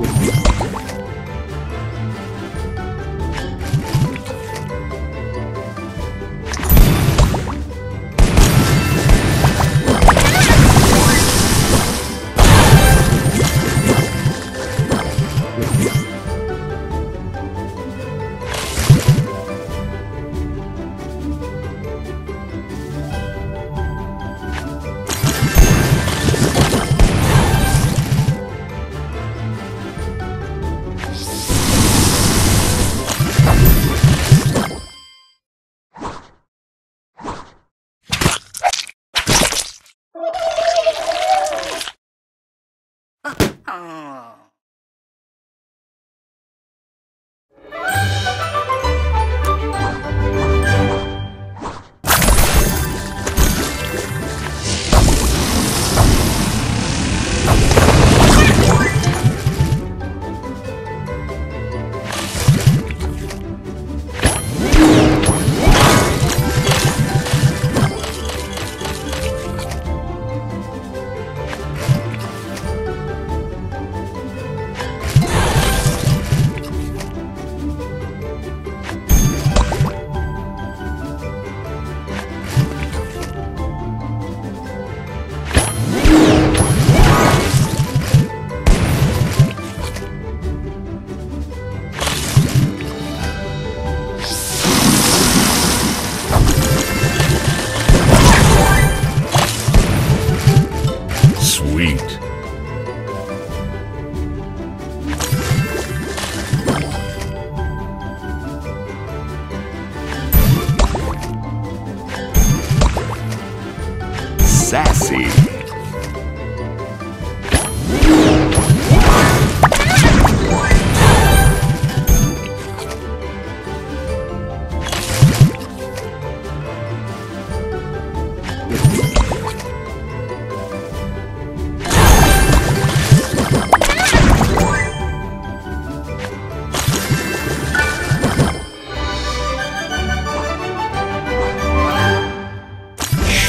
with me.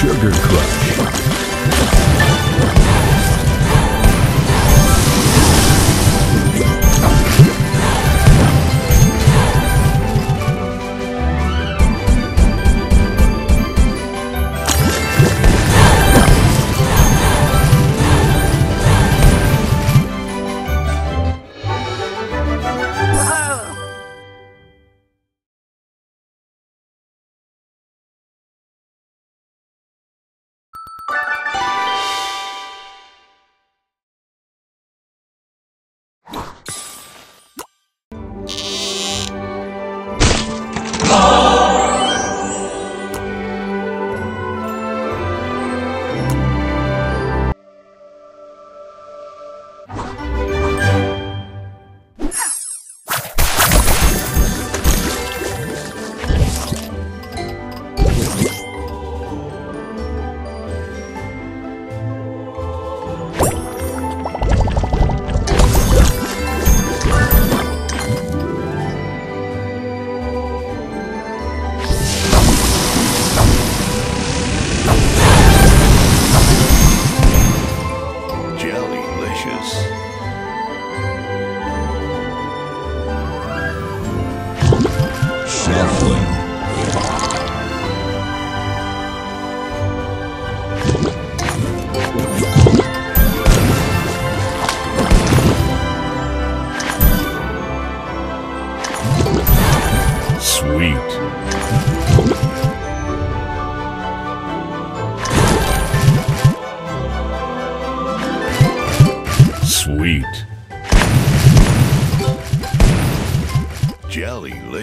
Sugar Crush.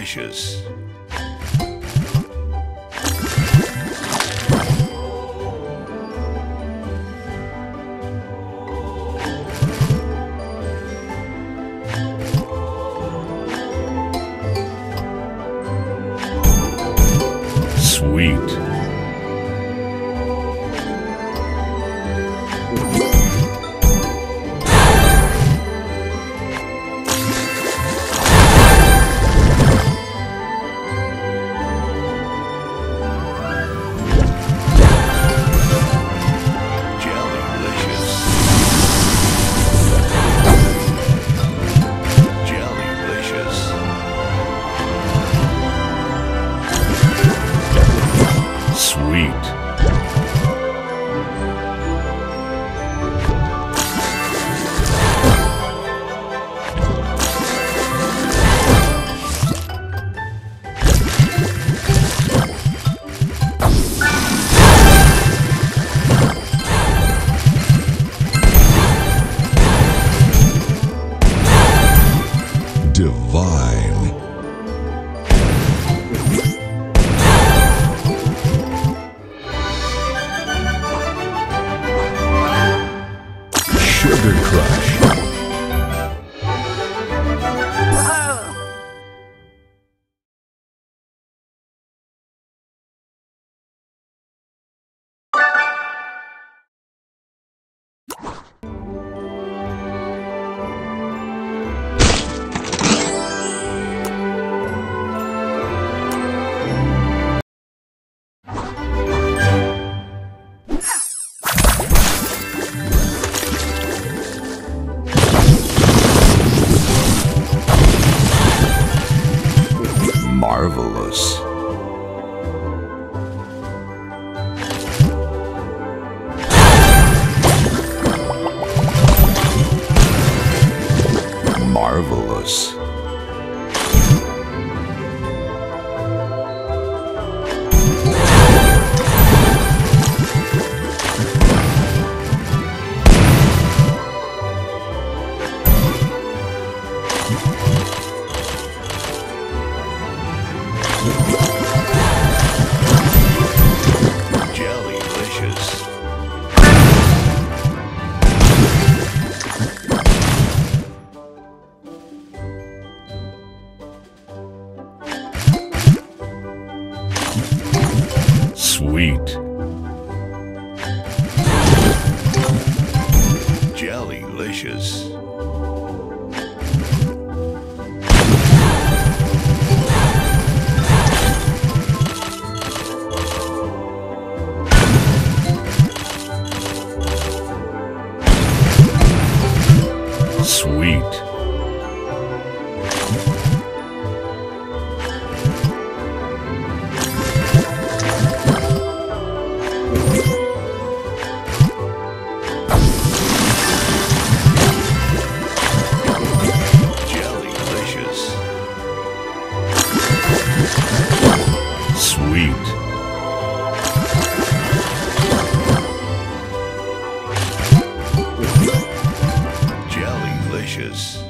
Jellylicious. Marvelous. Jellylicious.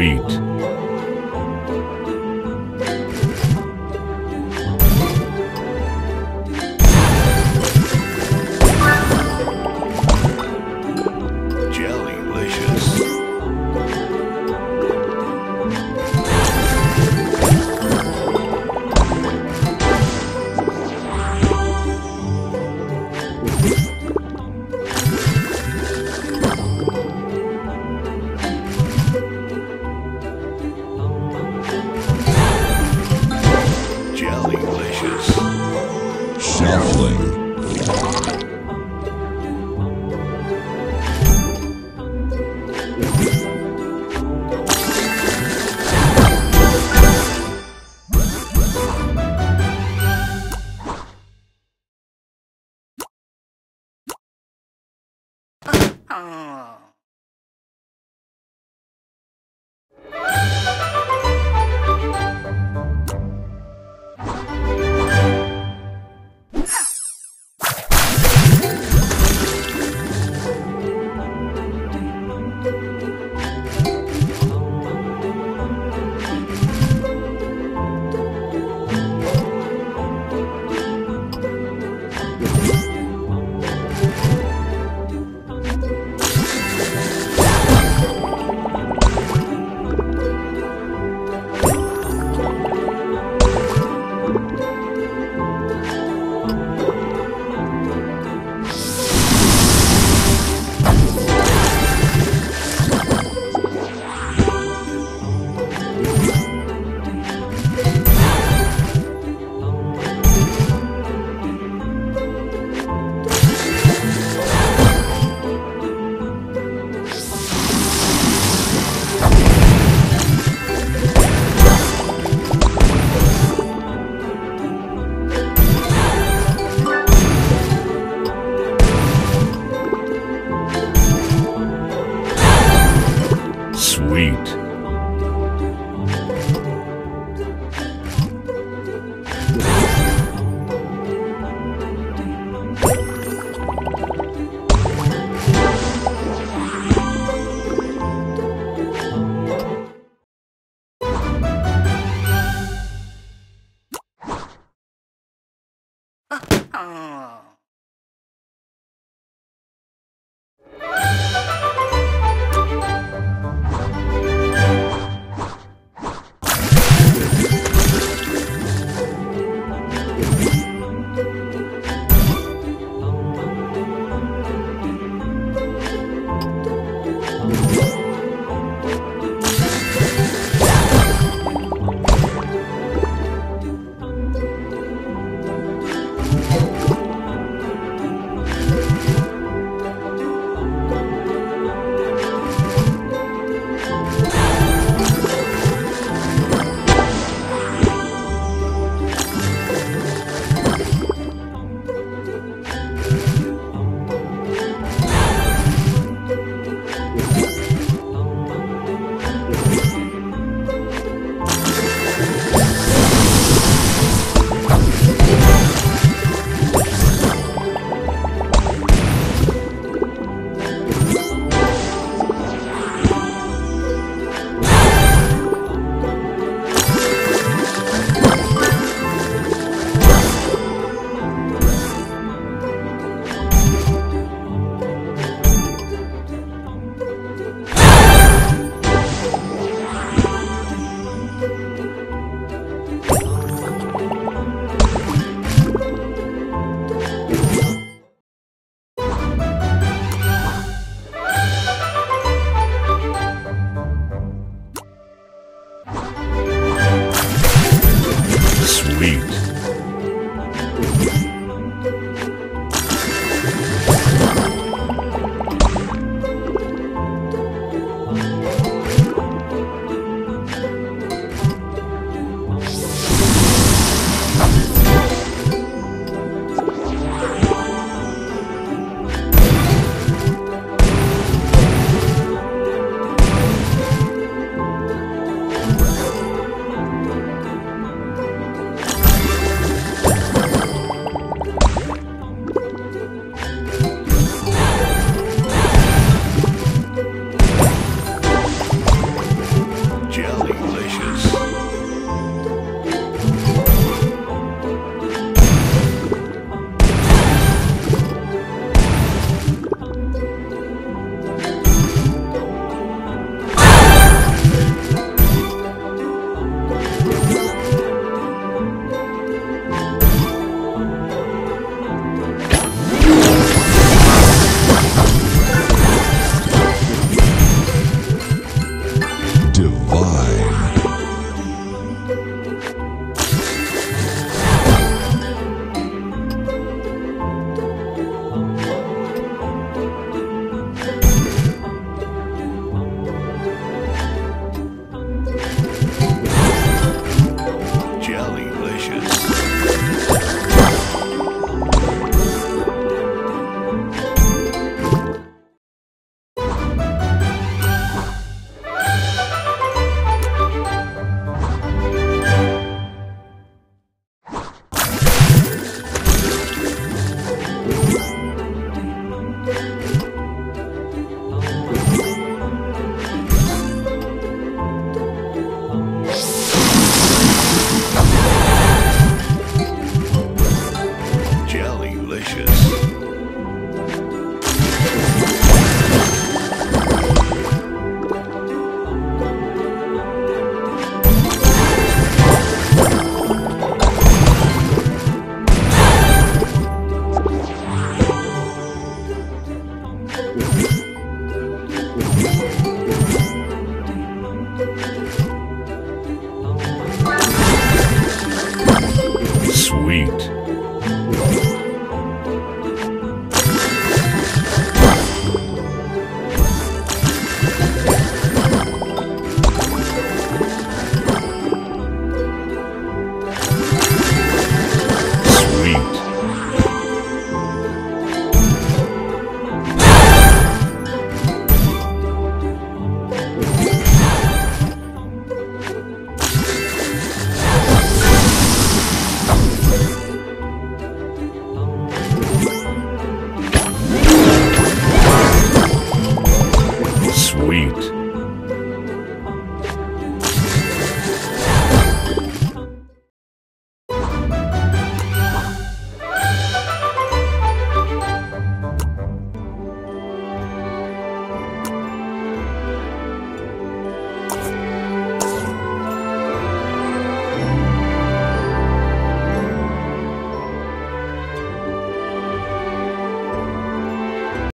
Sweet. Yeah.